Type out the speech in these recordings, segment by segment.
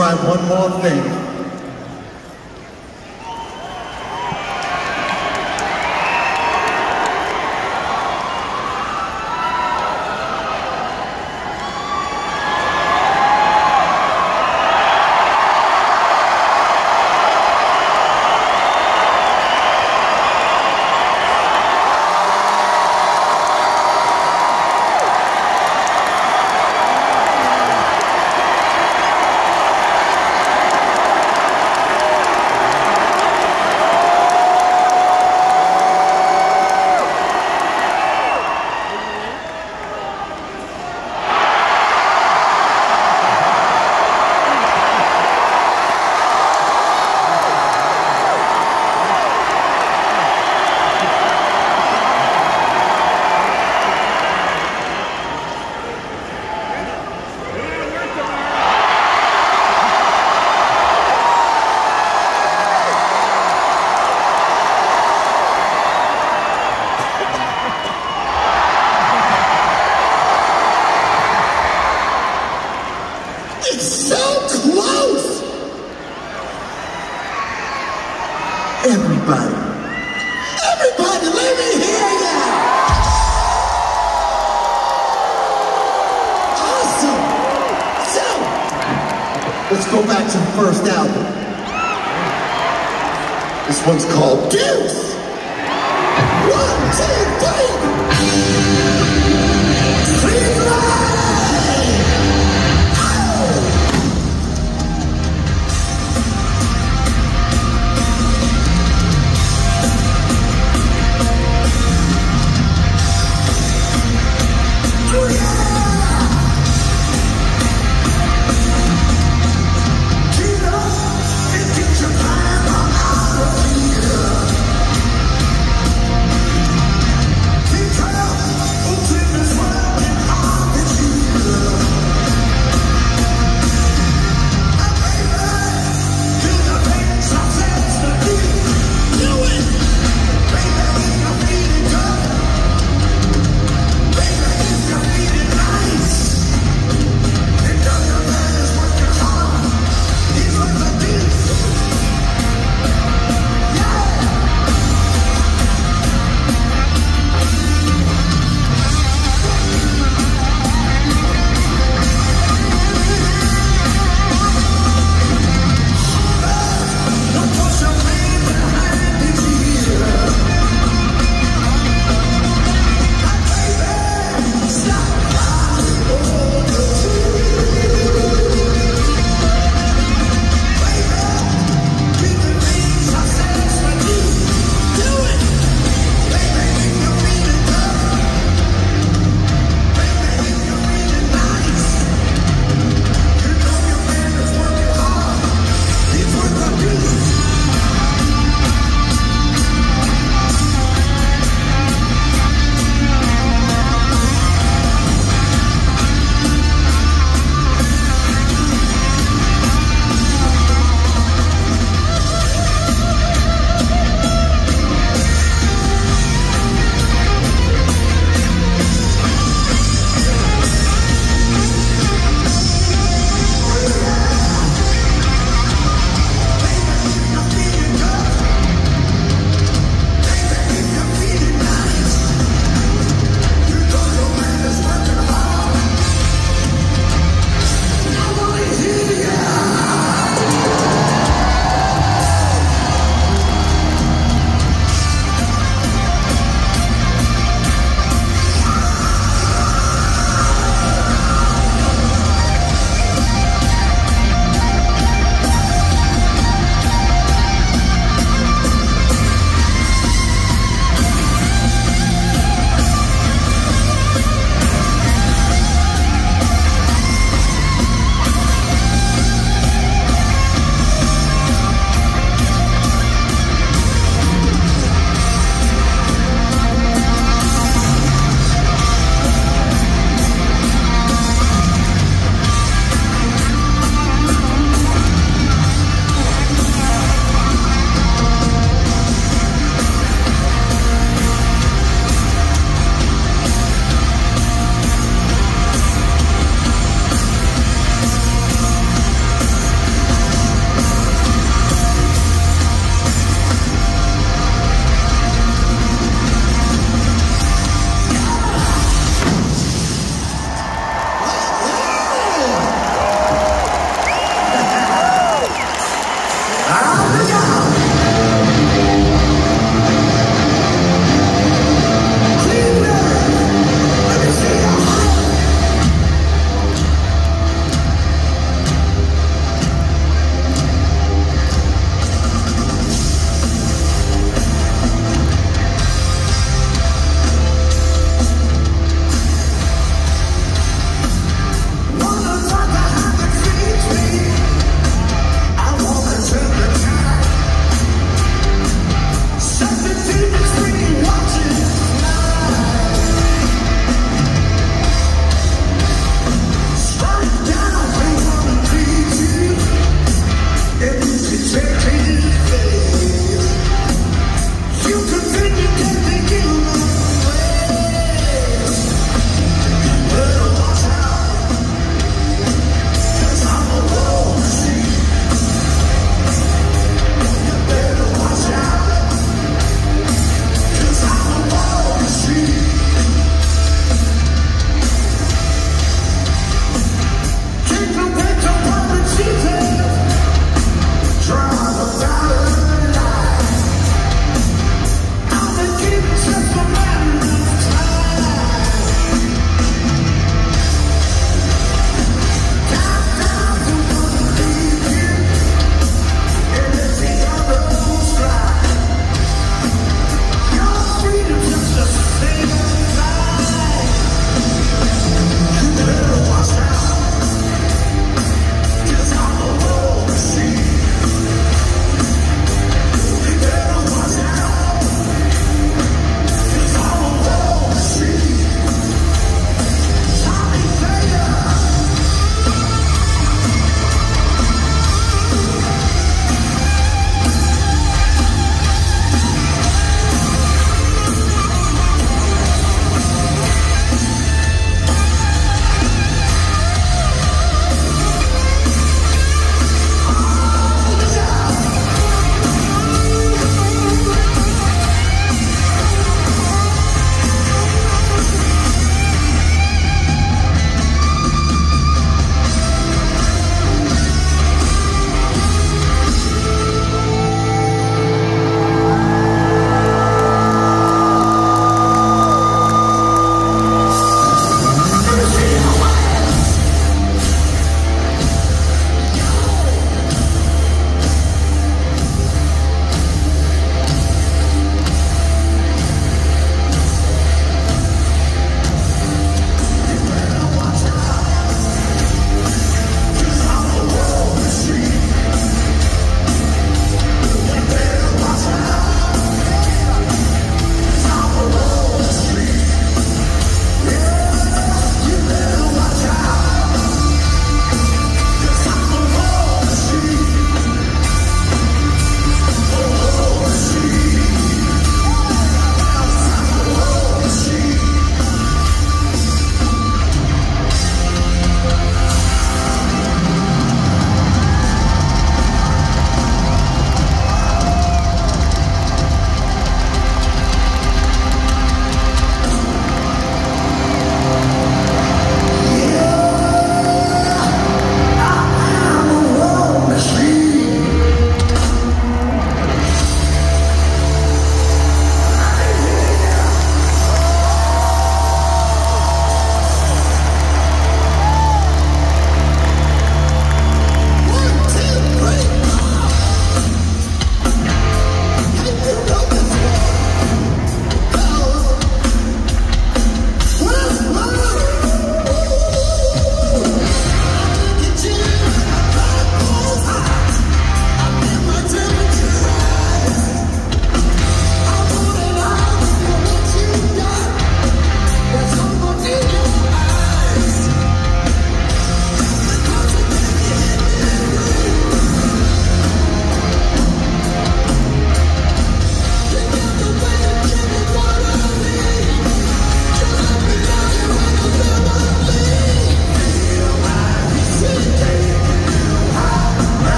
let's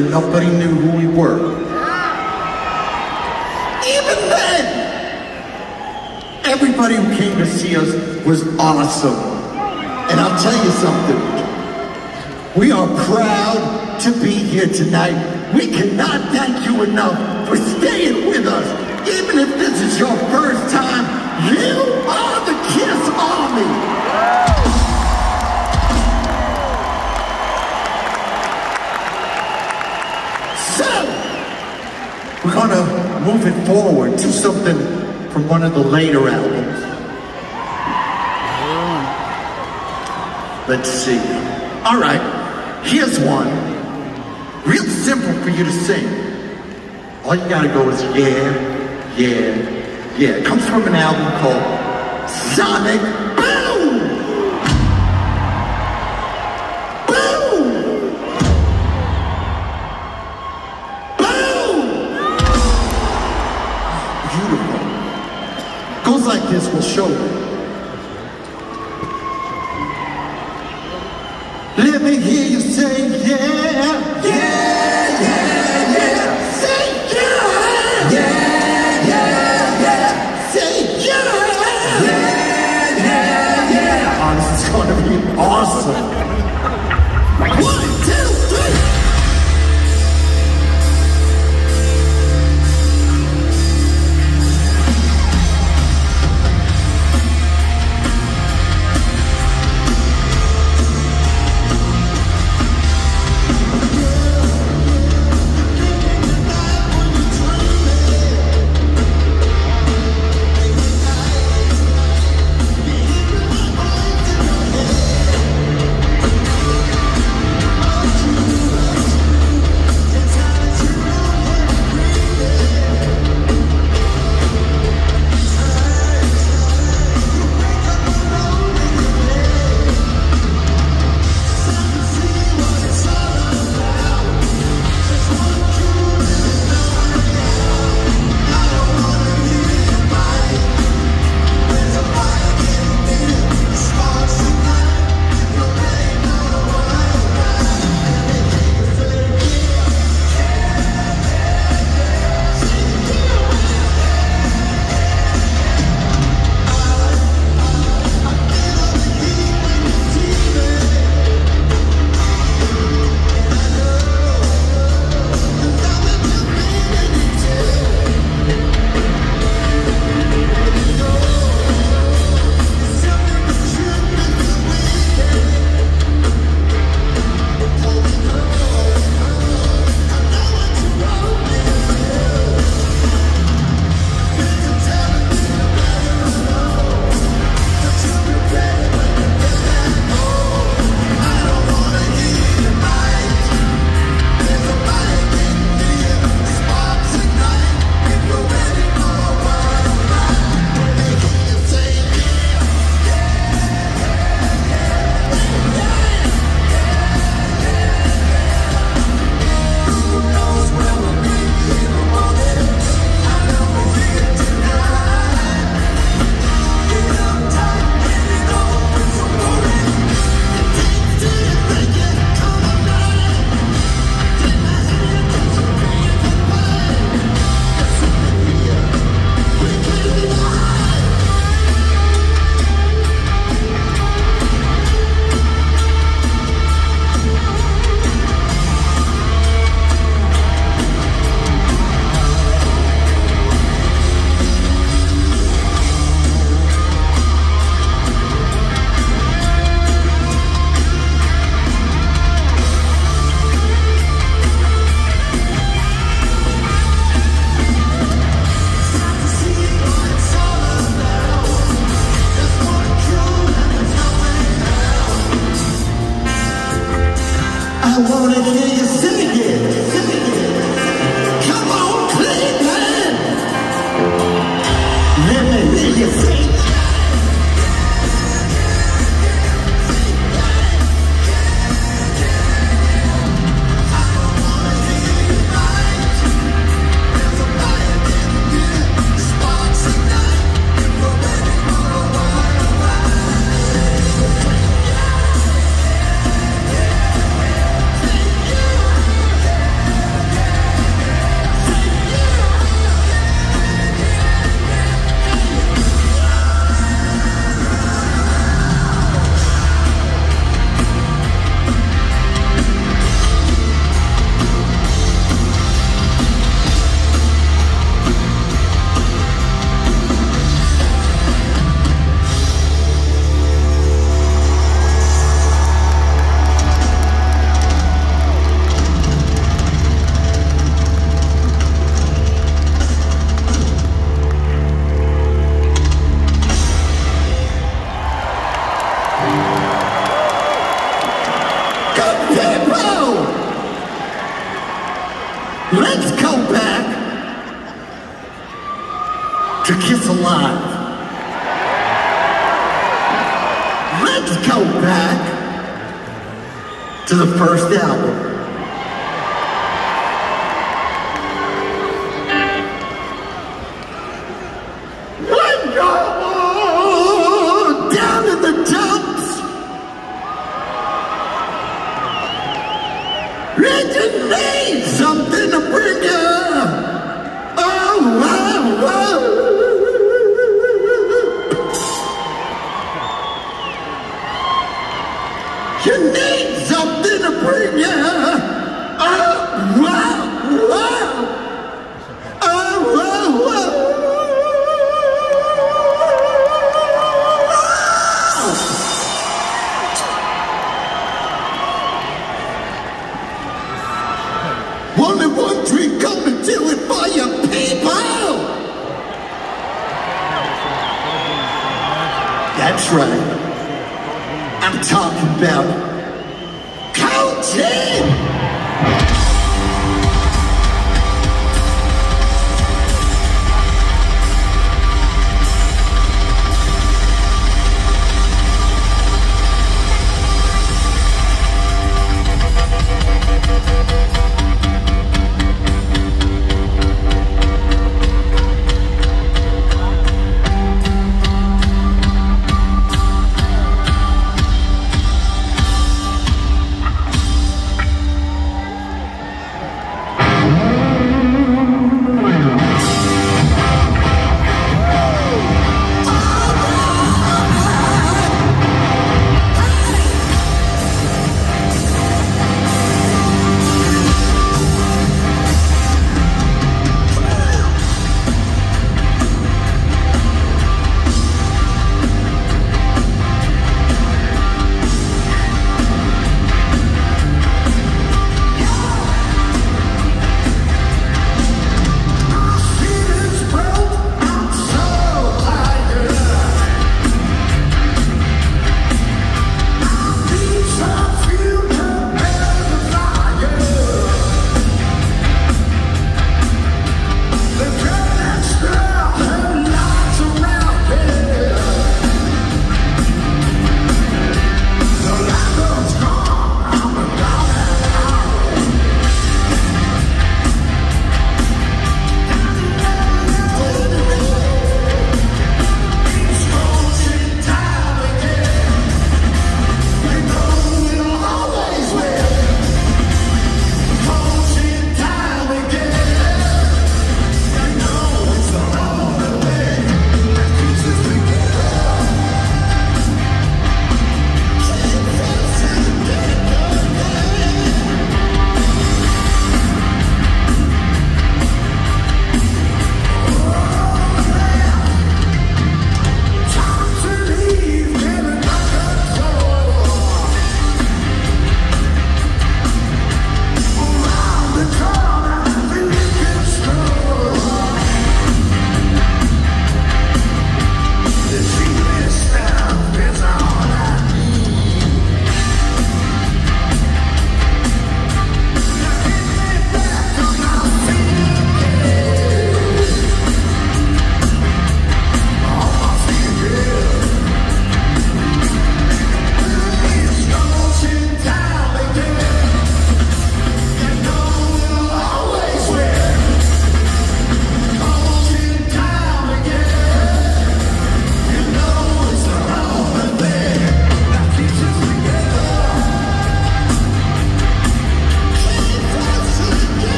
and nobody knew who we were. Even then, everybody who came to see us was awesome. And I'll tell you something. We are proud to be here tonight. We cannot thank you enough for staying with us. Even if this is your first It forward to something from one of the later albums. Let's see. All right, here's one. Real simple for you to sing. All you gotta go is yeah, yeah, yeah. It comes from an album called Sonic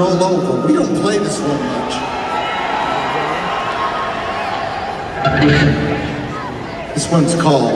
Roll Over? We don't play this one much. This one's called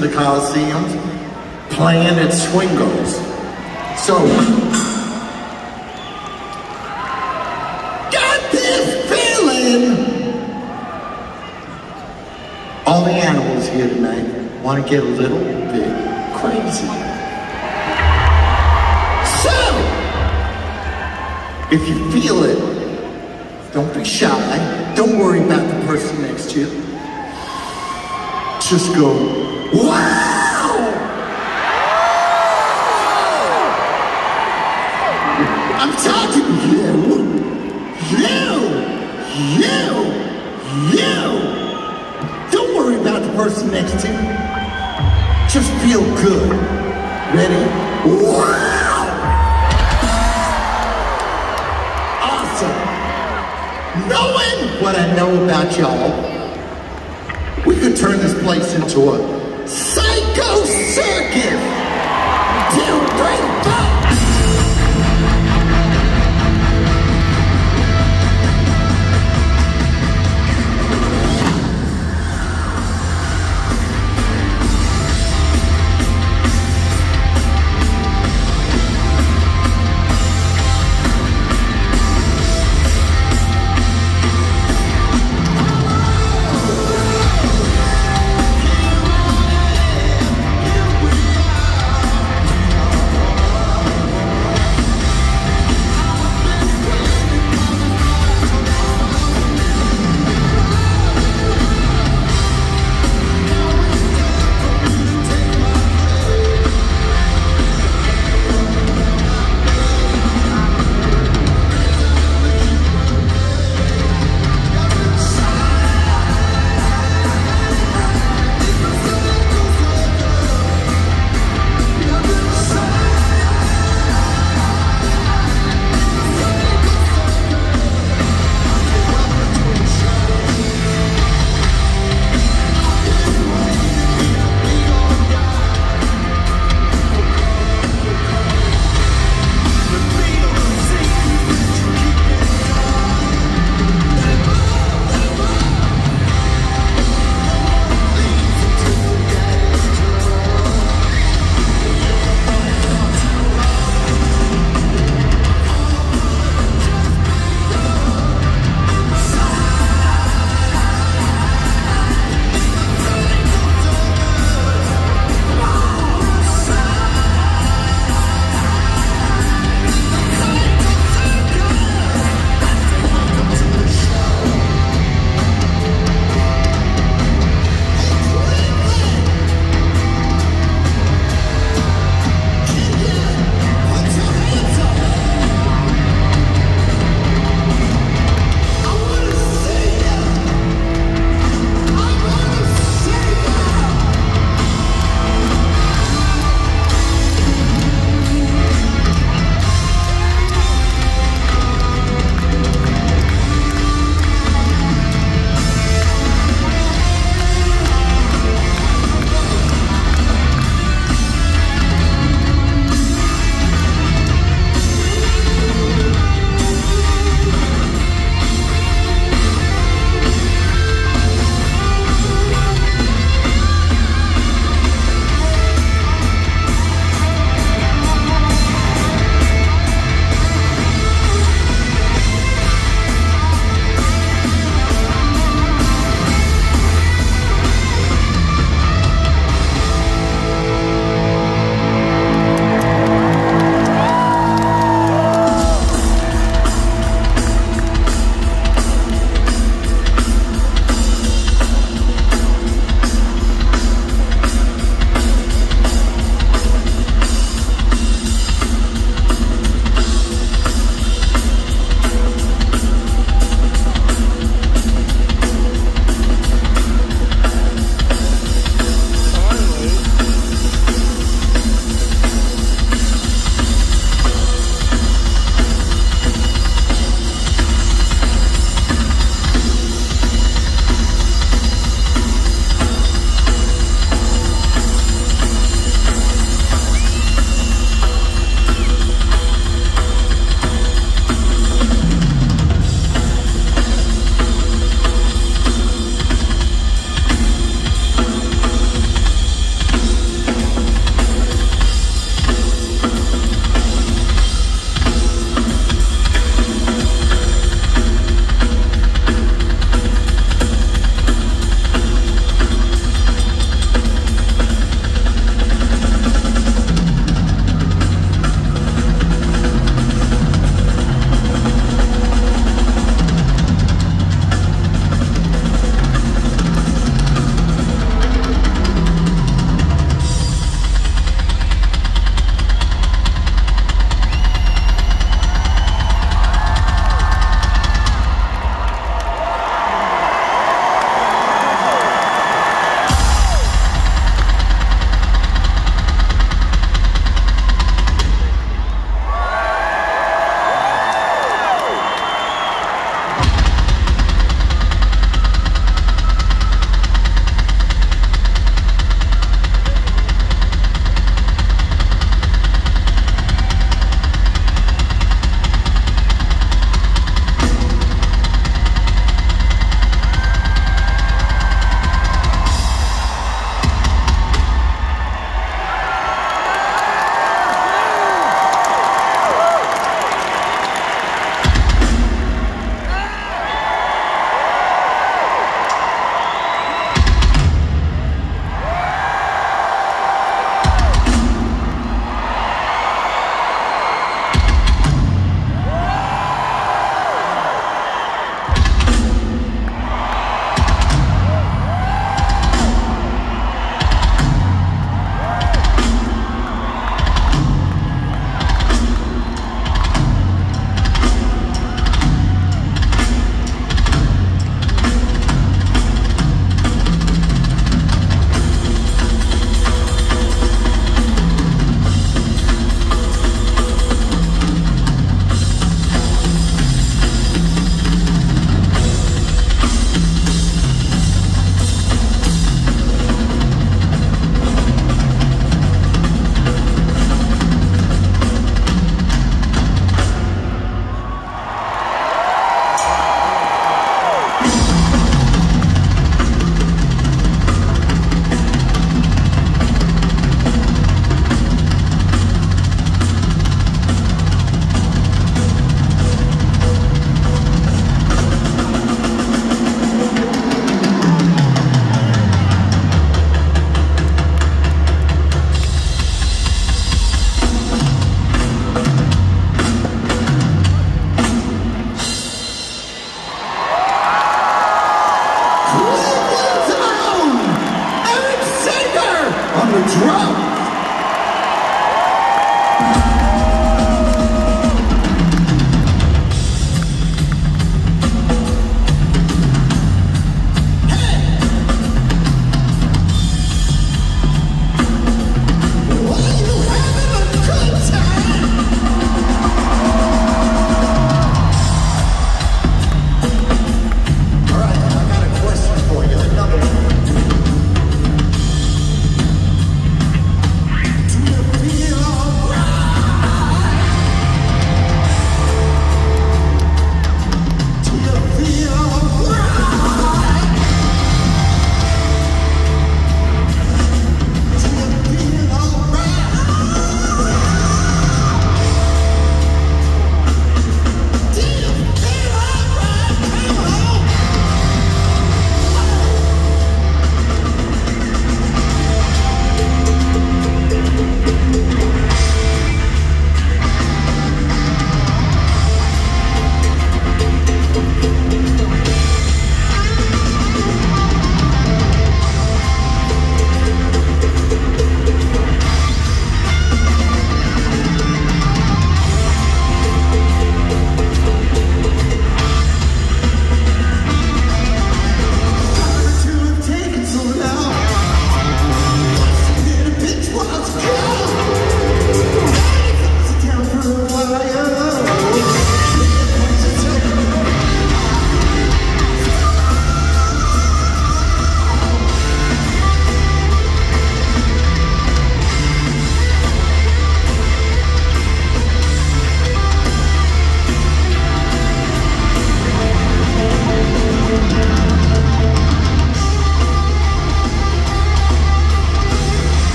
the coliseums,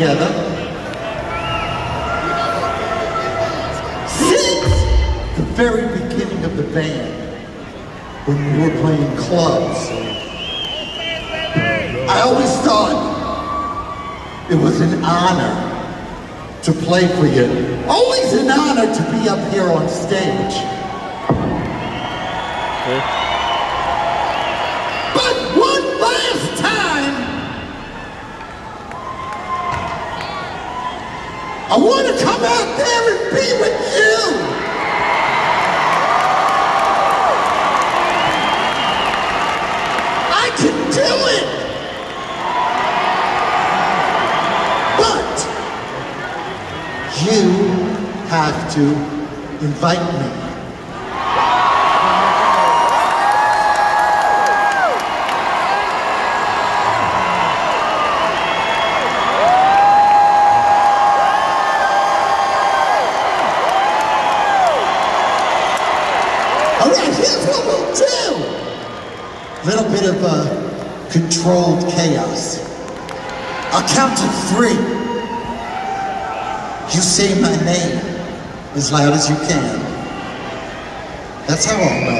together. Since the very beginning of the band, when we were playing clubs, I always thought it was an honor to play for you. Always an honor to be up here on stage. But invite me. All right, here's what we'll do. A little bit of uh, controlled chaos. I'll count to three. You say my name as loud as you can. That's how I'll know.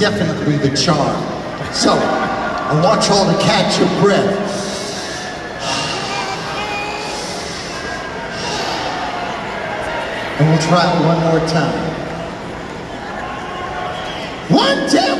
Definitely the charm. So, I want you all to catch your breath. And we'll try it one more time. One, two,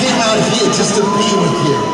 came out here just to be with you.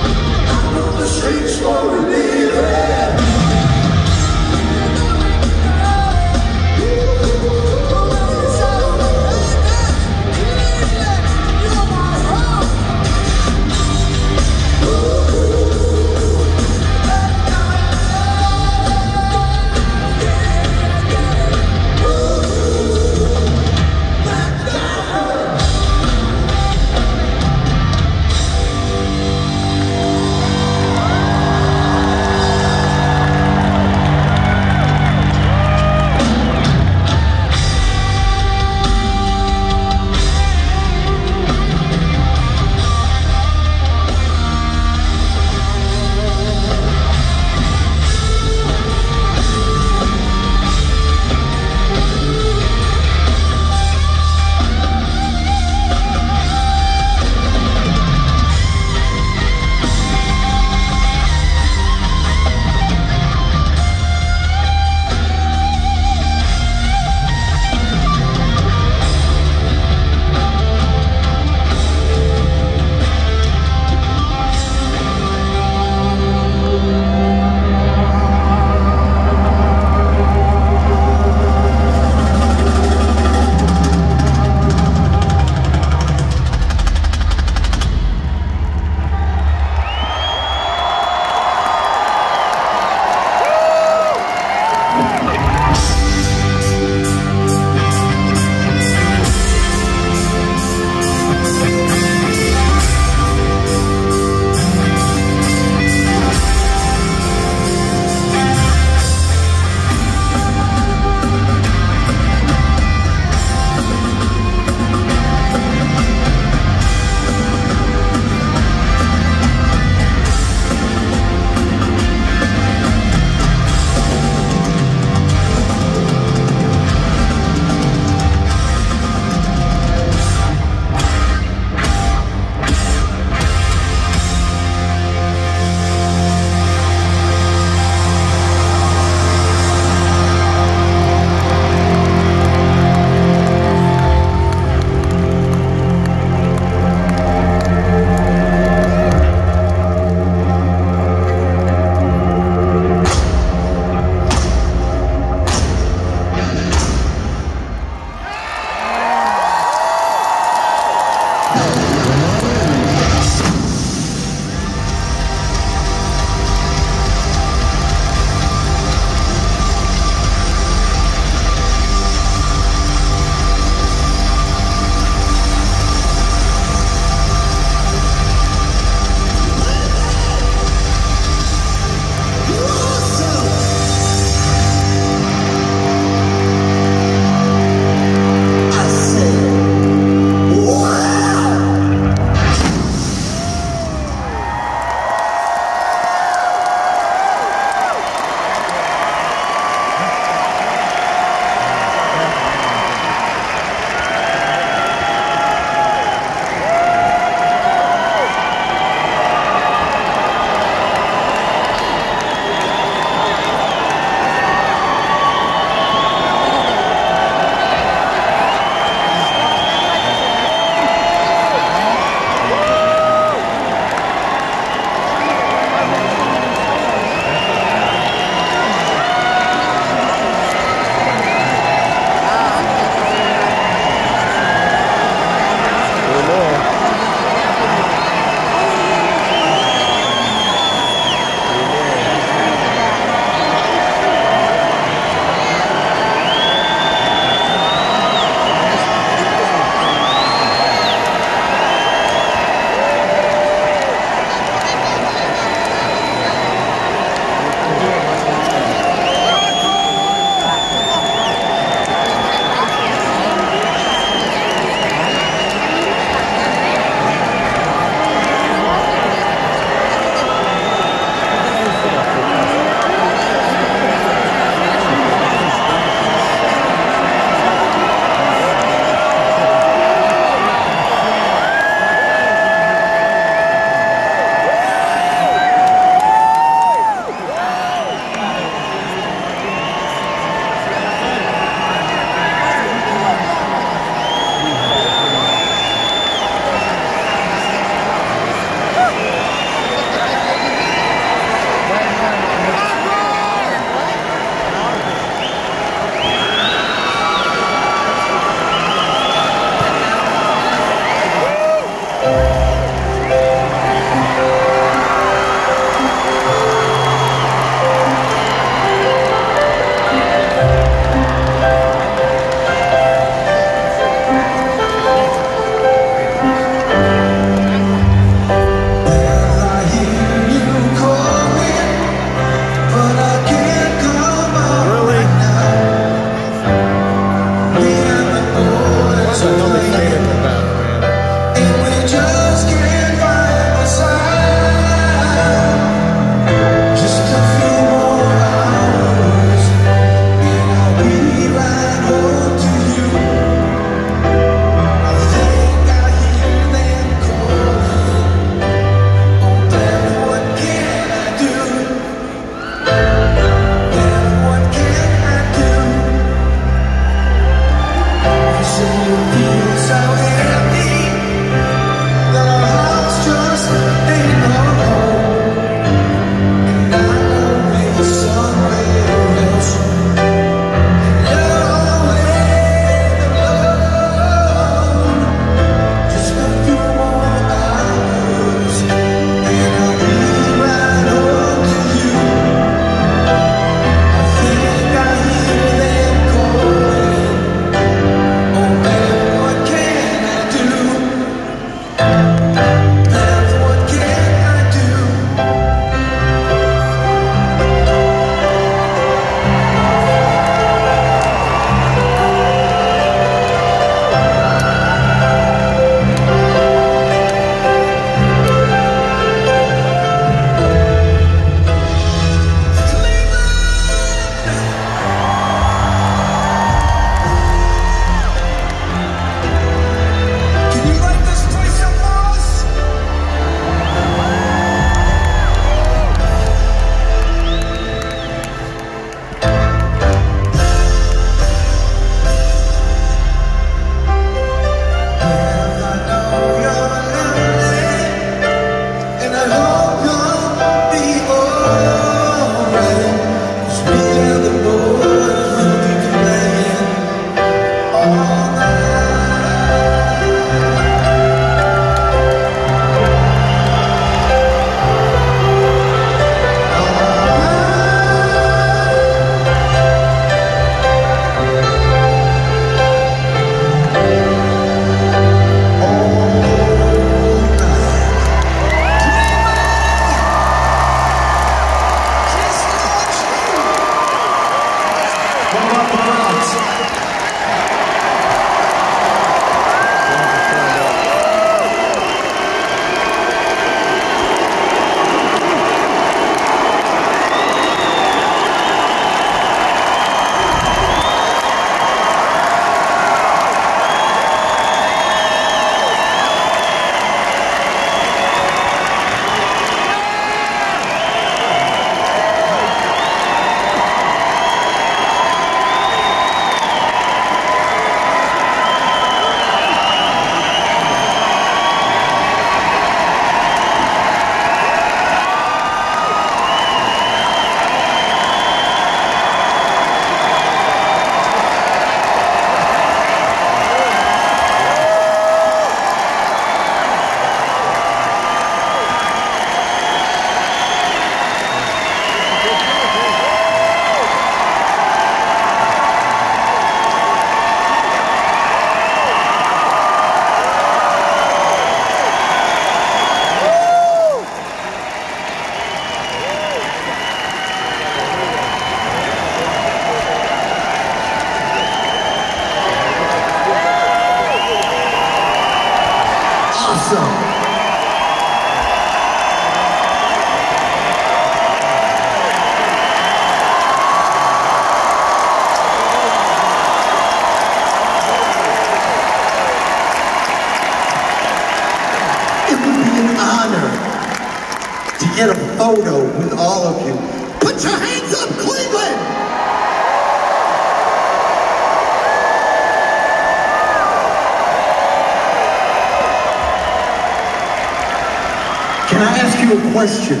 Question?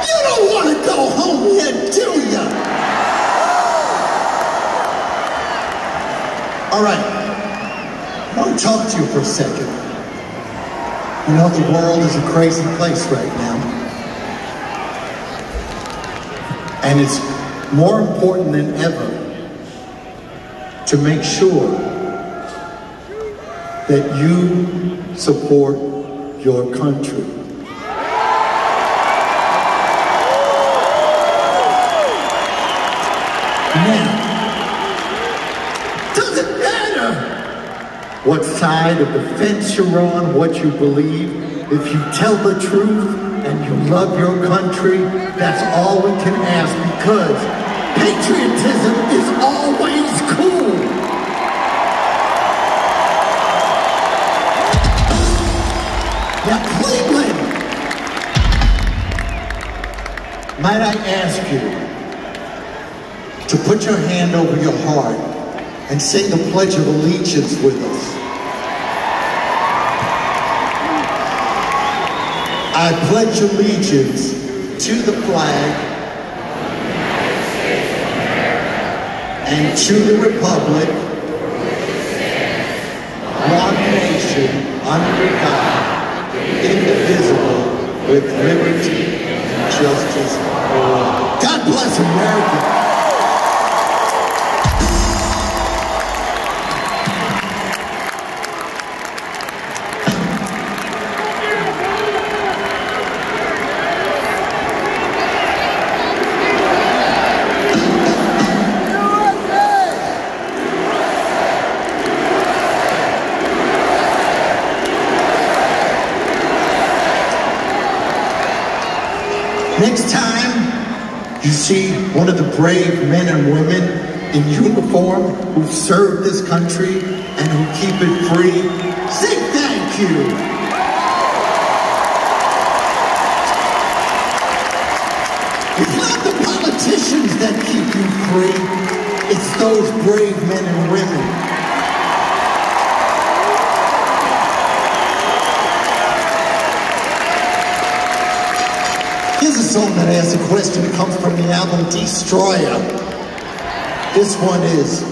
You don't want to go home yet, do you? All right. I want to talk to you for a second. You know, the world is a crazy place right now. And it's more important than ever to make sure that you support your country. Now, doesn't matter what side of the fence you're on, what you believe. If you tell the truth and you love your country, that's all we can ask because patriotism is always might I ask you to put your hand over your heart and say the Pledge of Allegiance with us? I pledge allegiance to the flag and to the republic, one nation under God, indivisible, with liberty and justice bless America. Brave men and women in uniform who serve this country and who keep it free, say thank you. It's not the politicians that keep you free, it's those brave men and women. Here's a song that asks a question that comes from the album Destroyer. This one is